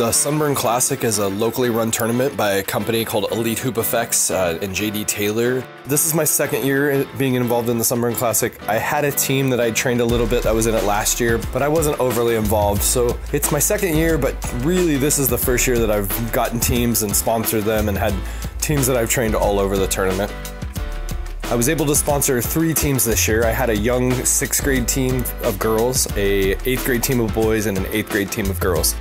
The Sunburn Classic is a locally run tournament by a company called Elite Hoop Effects uh, and JD Taylor. This is my second year being involved in the Sunburn Classic. I had a team that I trained a little bit that was in it last year, but I wasn't overly involved. So it's my second year, but really this is the first year that I've gotten teams and sponsored them and had teams that I've trained all over the tournament. I was able to sponsor three teams this year. I had a young sixth grade team of girls, a eighth grade team of boys, and an eighth grade team of girls.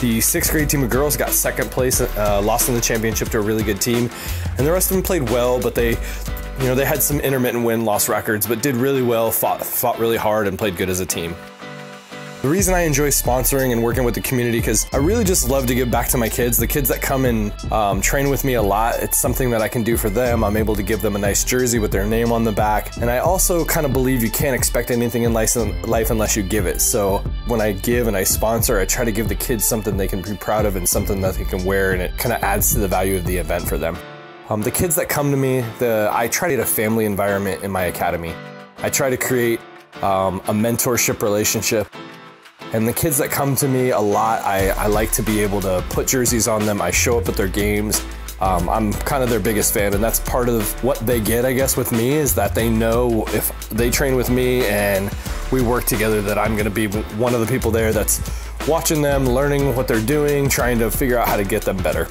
The sixth grade team of girls got second place, uh, lost in the championship to a really good team, and the rest of them played well, but they, you know, they had some intermittent win-loss records, but did really well, fought, fought really hard, and played good as a team. The reason I enjoy sponsoring and working with the community because I really just love to give back to my kids. The kids that come and um, train with me a lot, it's something that I can do for them. I'm able to give them a nice jersey with their name on the back. And I also kind of believe you can't expect anything in life unless you give it. So when I give and I sponsor, I try to give the kids something they can be proud of and something that they can wear, and it kind of adds to the value of the event for them. Um, the kids that come to me, the, I try to get a family environment in my academy. I try to create um, a mentorship relationship and the kids that come to me a lot, I, I like to be able to put jerseys on them. I show up at their games. Um, I'm kind of their biggest fan, and that's part of what they get, I guess, with me is that they know if they train with me and we work together, that I'm going to be one of the people there that's watching them, learning what they're doing, trying to figure out how to get them better.